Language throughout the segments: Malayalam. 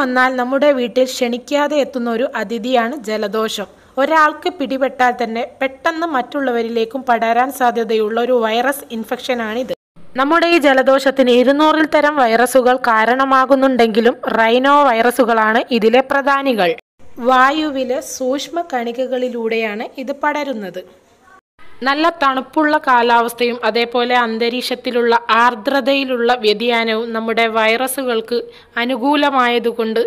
വന്നാൽ നമ്മുടെ വീട്ടിൽ ക്ഷണിക്കാതെ എത്തുന്ന ഒരു അതിഥിയാണ് ജലദോഷം. ഒരാൾക്ക് പിടിപെട്ടാൽ തന്നെ പെട്ടെന്ന് മറ്റുള്ളവരിലേക്കും പടരാൻ സാധ്യതയുള്ള ഒരു വൈറസ് ഇൻഫെക്ഷനാണിത്. നമ്മുടെ ഈ ജലദോഷത്തിന് ഇരുന്നൂറിൽ തരം വൈറസുകൾ കാരണമാകുന്നുണ്ടെങ്കിലും റൈനോ വൈറസുകളാണ് ഇതിലെ പ്രധാനികൾ. വായുവിലെ സൂക്ഷ്മ കണികകളിലൂടെയാണ് ഇത് പടരുന്നത്. നല്ല തണുപ്പുള്ള കാലാവസ്ഥയും അതേപോലെ അന്തരീക്ഷത്തിലുള്ള ആർദ്രതയിലുള്ള വ്യതിയാനവും നമ്മുടെ വൈറസുകൾക്ക് അനുകൂലമായതുകൊണ്ട്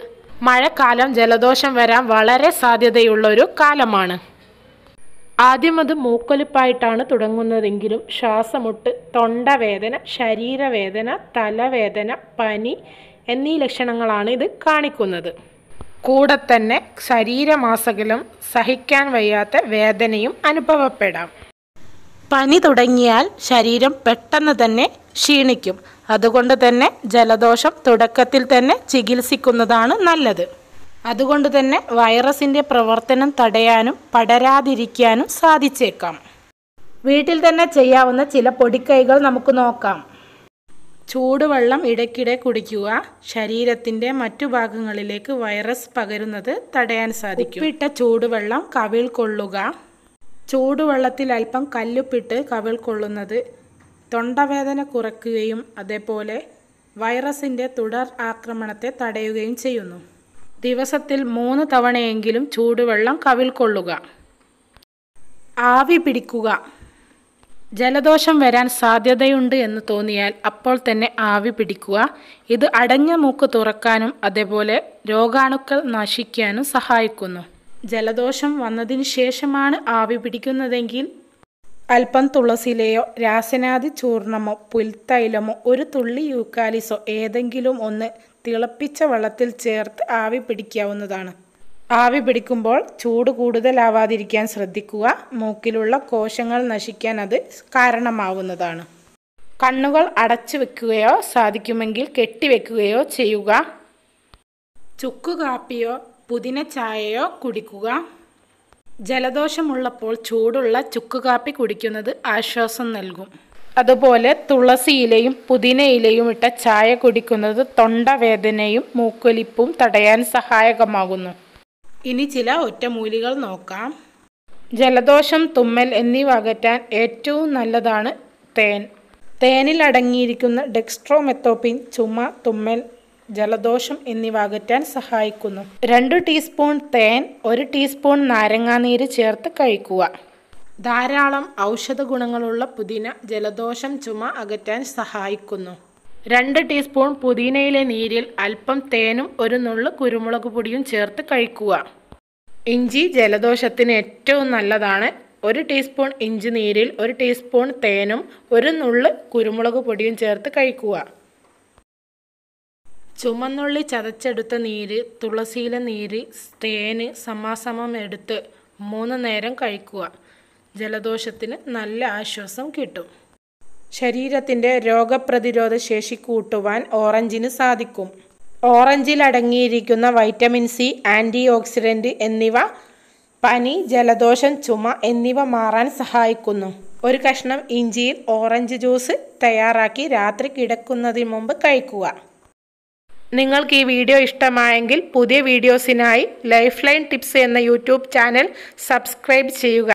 മഴക്കാലം ജലദോഷം വരാൻ വളരെ സാധ്യതയുള്ള ഒരു കാലമാണ്. ആദ്യം അത് മൂക്കൊലിപ്പായിട്ടാണ് തുടങ്ങുന്നതെങ്കിലും ശ്വാസമുട്ട് തൊണ്ടവേദന ശരീരവേദന തലവേദന പനി എന്നീ ലക്ഷണങ്ങളാണ് ഇത് കാണിക്കുന്നത്. കൂടെ തന്നെ ശരീരമാസകലം സഹിക്കാൻ വയ്യാത്ത വേദനയും അനുഭവപ്പെടാം. പനി തുടങ്ങിയാൽ ശരീരം പെട്ടെന്ന് തന്നെ ക്ഷീണിക്കും. അതുകൊണ്ട് തന്നെ ജലദോഷം തുടക്കത്തിൽ തന്നെ ചികിത്സിക്കുന്നതാണ് നല്ലത്. അതുകൊണ്ട് തന്നെ വൈറസിന്റെ പ്രവർത്തനം തടയാനും പടരാതിരിക്കാനും സാധിച്ചേക്കാം. വീട്ടിൽ തന്നെ ചെയ്യാവുന്ന ചില പൊടിക്കൈകൾ നമുക്ക് നോക്കാം. ചൂടുവെള്ളം ഇടയ്ക്കിടെ കുടിക്കുക. ശരീരത്തിന്റെ മറ്റു ഭാഗങ്ങളിലേക്ക് വൈറസ് പകരുന്നത് തടയാൻ സാധിക്കും. ഇട്ട ചൂടുവെള്ളം കവിൾ കൊള്ളുക. ചൂടുവെള്ളത്തിൽ അല്പം കല്ലുപ്പിട്ട് കവിൾ കൊള്ളുന്നത്. തൊണ്ടവേദന കുറയ്ക്കുകയും അതേപോലെ വൈറസിന്റെ തുടർ ആക്രമണത്തെ തടയുകയും ചെയ്യുന്നു. ദിവസത്തിൽ മൂന്ന് തവണയെങ്കിലും ചൂടുവെള്ളം കവിൾ കൊള്ളുക. ആവി പിടിക്കുക. ജലദോഷം വരാൻ സാധ്യതയുണ്ട് എന്ന് തോന്നിയാൽ അപ്പോൾ തന്നെ ആവി പിടിക്കുക. ഇത് അടഞ്ഞ മൂക്ക് തുറക്കാനും അതേപോലെ രോഗാണുക്കൾ നശിക്കാനും സഹായിക്കുന്നു. ജലദോഷം വന്നതിന് ശേഷമാണ് ആവി പിടിക്കുന്നതെങ്കിൽ അല്പം തുളസിലയോ രാസനാദി ചൂർണമോ പുൽത്തൈലമോ ഒരു തുള്ളി യൂക്കാലിസോ ഏതെങ്കിലും ഒന്ന് തിളപ്പിച്ച വെള്ളത്തിൽ ചേർത്ത് ആവി പിടിക്കാവുന്നതാണ്. ആവി പിടിക്കുമ്പോൾ ചൂട് കൂടുതലാവാതിരിക്കാൻ ശ്രദ്ധിക്കുക. മൂക്കിലുള്ള കോശങ്ങൾ നശിക്കാൻ അത് കാരണമാവുന്നതാണ്. കണ്ണുകൾ അടച്ചു വെക്കുകയോ സാധിക്കുമെങ്കിൽ കെട്ടിവെക്കുകയോ ചെയ്യുക. ചുക്ക് കാപ്പിയോ പുതിന ചായയോ കുടിക്കുക? ജലദോഷമുള്ളപ്പോൾ ചൂടുള്ള ചുക്ക് കാപ്പി കുടിക്കുന്നത് ആശ്വാസം നൽകും. അതുപോലെ തുളസി ഇലയും പുതിന ഇലയും ഇട്ട ചായ കുടിക്കുന്നത് തൊണ്ടവേദനയും മൂക്കൊലിപ്പും തടയാൻ സഹായകമാകുന്നു. ഇനി ചില ഒറ്റമൂലികൾ നോക്കാം. ജലദോഷം തുമ്മൽ എന്നിവ അകറ്റാൻ ഏറ്റവും നല്ലതാണ് തേൻ. തേനിൽ അടങ്ങിയിരിക്കുന്ന ഡെക്സ്ട്രോമെത്തോപ്പിൻ ചുമ തുമ്മൽ ജലദോഷം എന്നിവ അകറ്റാൻ സഹായിക്കുന്നു. രണ്ട് ടീസ്പൂൺ തേൻ ഒരു ടീസ്പൂൺ നാരങ്ങാനീര് ചേർത്ത് കഴിക്കുക. ധാരാളം ഔഷധ ഗുണങ്ങളുള്ള പുതിന ജലദോഷം ചുമ അകറ്റാൻ സഹായിക്കുന്നു. രണ്ട് ടീസ്പൂൺ പുതിനയിലെ നീരിൽ അല്പം തേനും ഒരു നുള്ളു കുരുമുളക് പൊടിയും ചേർത്ത് കഴിക്കുക. ഇഞ്ചി ജലദോഷത്തിന് ഏറ്റവും നല്ലതാണ്. ഒരു ടീസ്പൂൺ ഇഞ്ചി നീരിൽ ഒരു ടീസ്പൂൺ തേനും ഒരു നുള്ള് കുരുമുളക് പൊടിയും ചേർത്ത് കഴിക്കുക. ചുമന്നുള്ളി ചതച്ചെടുത്ത നീര് തുളസിയിലെ നീര് തേന് സമാസമം എടുത്ത് മൂന്ന് നേരം കഴിക്കുക. ജലദോഷത്തിന് നല്ല ആശ്വാസം കിട്ടും. ശരീരത്തിന്റെ രോഗപ്രതിരോധ ശേഷി കൂട്ടുവാൻ ഓറഞ്ചിന് സാധിക്കും. ഓറഞ്ചിൽ അടങ്ങിയിരിക്കുന്ന വൈറ്റമിൻ സി ആന്റി ഓക്സിഡന്റ് എന്നിവ പനി ജലദോഷം ചുമ എന്നിവ മാറാൻ സഹായിക്കുന്നു. ഒരു കഷ്ണം ഇഞ്ചിയിൽ ഓറഞ്ച് ജ്യൂസ് തയ്യാറാക്കി രാത്രി കിടക്കുന്നതിന് മുമ്പ് കഴിക്കുക. നിങ്ങൾക്ക് ഈ വീഡിയോ ഇഷ്ടമായെങ്കിൽ പുതിയ വീഡിയോസിനായി ലൈഫ് ലൈൻ ടിപ്സ് എന്ന യൂട്യൂബ് ചാനൽ സബ്സ്ക്രൈബ് ചെയ്യുക.